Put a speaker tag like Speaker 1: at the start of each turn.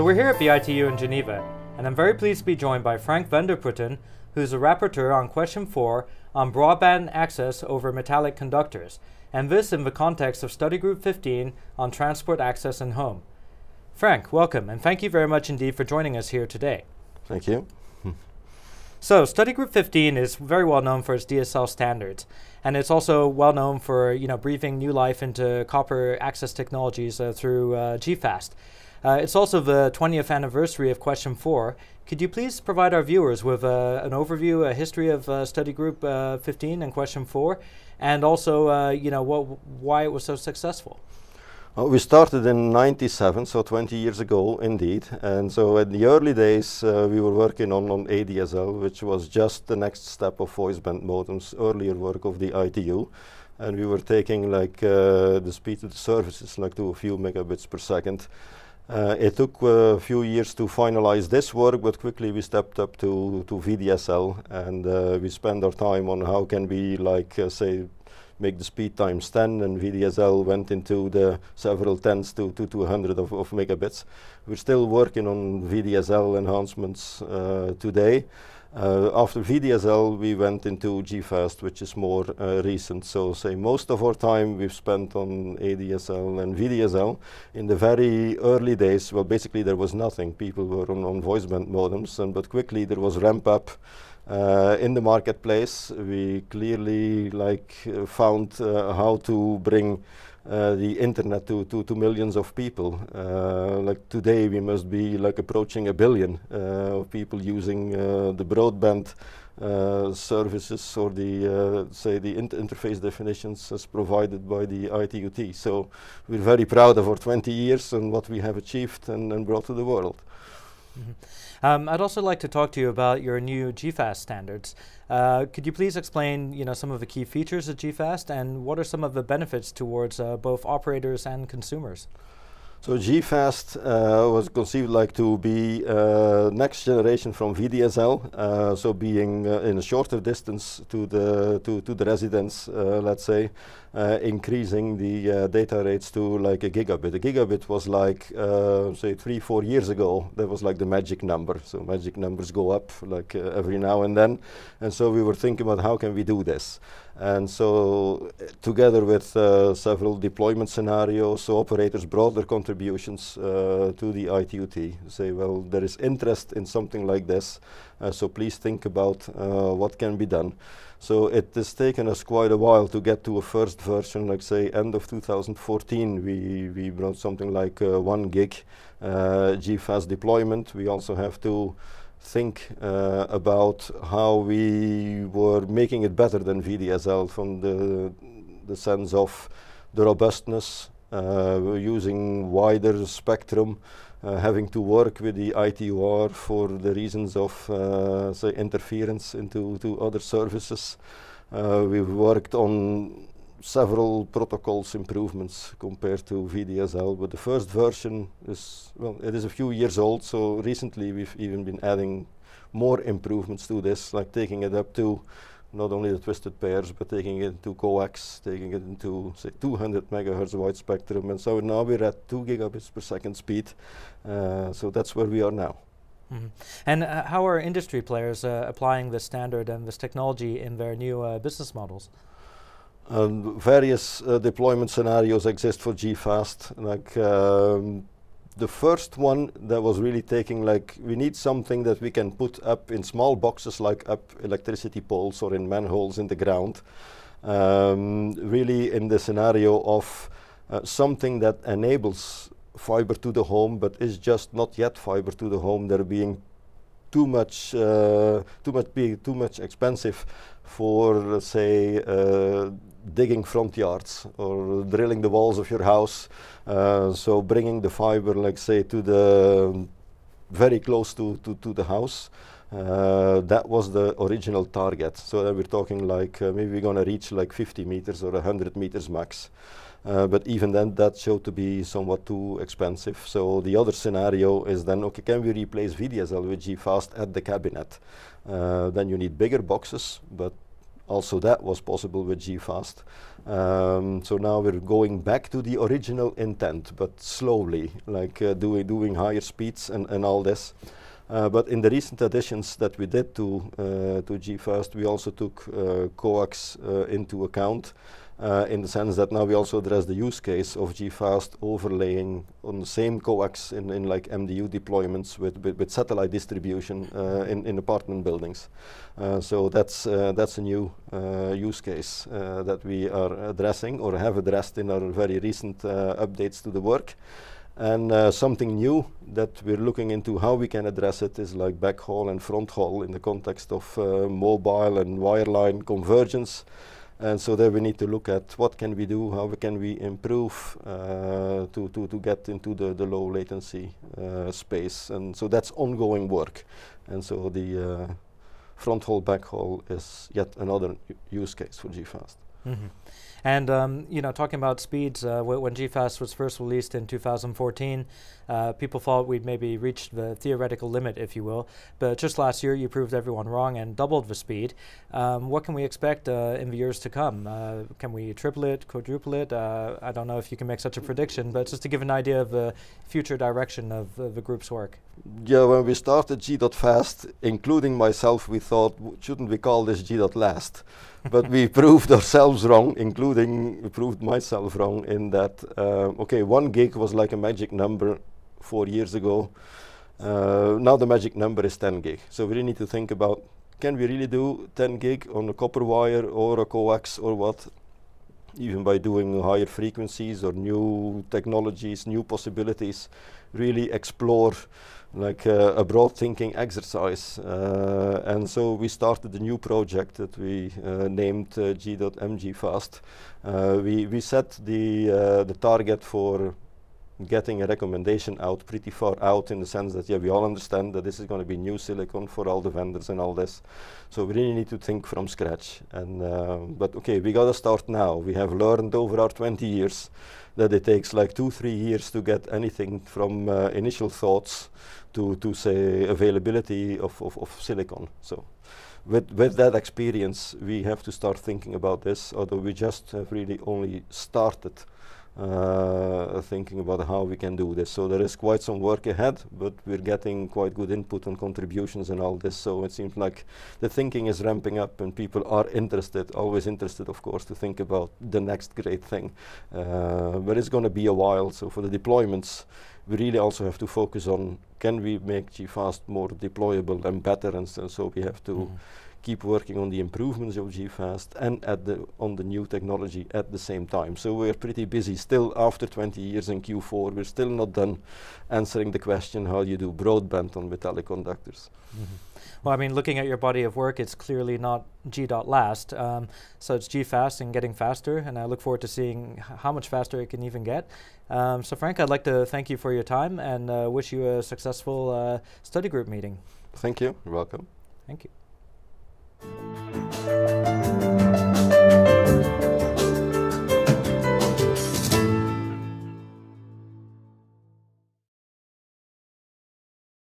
Speaker 1: So we're here at BITU in Geneva, and I'm very pleased to be joined by Frank Van de Putten, who's a rapporteur on question 4 on broadband access over metallic conductors, and this in the context of Study Group 15 on transport access and home. Frank, welcome, and thank you very much indeed for joining us here today.
Speaker 2: Thank you.
Speaker 1: So, Study Group 15 is very well known for its DSL standards, and it's also well known for you know breathing new life into copper access technologies uh, through uh, G.fast. Uh, it's also the 20th anniversary of Question 4. Could you please provide our viewers with uh, an overview, a history of uh, Study Group uh, 15 and Question 4, and also you know what, why it was so successful?
Speaker 2: Well, we started in 97, so 20 years ago indeed. And so in the early days, uh, we were working on, on ADSL, which was just the next step of voice band modems, earlier work of the ITU. And we were taking like uh, the speed of the services like to a few megabits per second. Uh, it took a few years to finalize this work, but quickly we stepped up to, to VDSL and uh, we spent our time on how can we like uh, say make the speed times 10 and VDSL went into the several tens to, to 200 of, of megabits. We're still working on VDSL enhancements uh, today. Uh, after VDSL, we went into G.fast, which is more uh, recent. So, say most of our time we've spent on ADSL and VDSL. In the very early days, well, basically there was nothing. People were on, on voice band modems, and but quickly there was ramp up. Uh, in the marketplace, we clearly like found uh, how to bring the internet to, to, to, millions of people. Uh, like today, we must be like approaching a billion uh, of people using the broadband services or the say the inter interface definitions as provided by the ITU-T. So we're very proud of our 20 years and what we have achieved and, and brought to the world.
Speaker 1: Mm -hmm. um, I'd also like to talk to you about your new G.fast standards. Uh, could you please explain, you know, some of the key features of G.fast and what are some of the benefits towards uh, both operators and consumers?
Speaker 2: So G.fast uh, was conceived like to be uh, next generation from VDSL, uh, so being uh, in a shorter distance to the to, to the residents, uh, let's say, uh, increasing the data rates to like a gigabit. A gigabit was like say three four years ago. That was like the magic number. So magic numbers go up like every now and then, and so we were thinking about how can we do this. And so together with several deployment scenarios, so operators brought their uh, to the ITU-T. Say, well, there is interest in something like this, uh, so please think about uh, what can be done. So it has taken us quite a while to get to a first version, like say end of 2014, we, we brought something like uh, one gig uh, G.fast deployment. We also have to think uh, about how we were making it better than VDSL from the, the sense of the robustness, using wider spectrum, uh, having to work with the ITU-R for the reasons of uh, say interference into to other services. Uh, we've worked on several protocols improvements compared to VDSL, but the first version is, well, it is a few years old, so recently we've even been adding more improvements to this, like taking it up to not only the twisted pairs, but taking it into coax, taking it into say 200 megahertz wide spectrum, and so now we're at two gigabits per second speed. Uh, so that's where we are now.
Speaker 1: Mm -hmm. And uh, how are industry players uh, applying this standard and this technology in their new uh, business models?
Speaker 2: Um, various uh, deployment scenarios exist for G.fast. Like um, the first one that was really taking like we need something that we can put up in small boxes like up electricity poles or in manholes in the ground. Um, really in the scenario of uh, something that enables fiber to the home but is just not yet fiber to the home. They're being too much uh, too much be too much expensive for say uh, digging front yards or drilling the walls of your house. Uh, so bringing the fiber, like say, to the very close to, to, to the house. Uh, that was the original target. So then we're talking like uh, maybe we're going to reach like 50 meters or 100 meters max. Uh, but even then, that showed to be somewhat too expensive. So the other scenario is then, okay, can we replace VDSL with G.fast at the cabinet? Uh, then you need bigger boxes, but also that was possible with G.fast. Um, so now we're going back to the original intent, but slowly, like uh, doing doing higher speeds and, and all this. Uh, but in the recent additions that we did to uh, to G.fast, we also took uh, coax uh, into account uh, in the sense that now we also address the use case of G.fast overlaying on the same coax in, in like MDU deployments with, with, with satellite distribution uh, in, in apartment buildings. Uh, so that's, uh, that's a new uh, use case uh, that we are addressing or have addressed in our very recent updates to the work. And uh, something new that we're looking into how we can address it is like backhaul and fronthaul in the context of uh, mobile and wireline convergence. And so there we need to look at what can we do, how can we improve uh, to, to, to get into the, the low latency uh, space. And so that's ongoing work. And so the uh, back backhaul is yet another use case for G.fast. Mm -hmm.
Speaker 1: And um, you know, talking about speeds, uh, when G.fast was first released in 2014, uh, people thought we'd maybe reached the theoretical limit, if you will. But just last year, you proved everyone wrong and doubled the speed. Um, what can we expect uh, in the years to come? Uh, can we triple it, quadruple it? Uh, I don't know if you can make such a prediction, but just to give an idea of the future direction of the group's work.
Speaker 2: Yeah, when we started G.fast, including myself, we thought, shouldn't we call this G.last? but we proved ourselves wrong, including proved myself wrong in that, uh, okay, one gig was like a magic number four years ago. Uh, now the magic number is 10 gig. So we really need to think about, can we really do 10 gig on a copper wire or a coax or what? Even by doing higher frequencies or new technologies, new possibilities, really explore like uh, a broad thinking exercise. Uh, and so we started a new project that we uh, named uh, G.mgfast. Uh, we, we set the, uh, the target for getting a recommendation out pretty far out in the sense that yeah we all understand that this is going to be new silicon for all the vendors and all this. So we really need to think from scratch. And um, but okay we got to start now. We have learned over our 20 years that it takes like two three years to get anything from uh, initial thoughts to, to say availability of, of, of silicon. So with, with that experience, we have to start thinking about this, although we just have really only started uh, thinking about how we can do this. So there is quite some work ahead, but we're getting quite good input and contributions and all this. So it seems like the thinking is ramping up and people are interested, always interested, of course, to think about the next great thing. Uh, but it's going to be a while. So for the deployments, we really also have to focus on can we make G.fast more deployable and better and so, so we have to mm -hmm. Keep working on the improvements of G.fast and at the on the new technology at the same time. So we're pretty busy still after 20 years in Q4. We're still not done answering the question how do you do broadband on metallic conductors. Mm -hmm.
Speaker 1: Well, I mean, looking at your body of work, it's clearly not G.last. Um, so it's G.fast and getting faster, and I look forward to seeing how much faster it can even get. Um, so Frank, I'd like to thank you for your time and uh, wish you a successful uh, study group meeting.
Speaker 2: Thank you. You're welcome. Thank you.
Speaker 1: Thank you.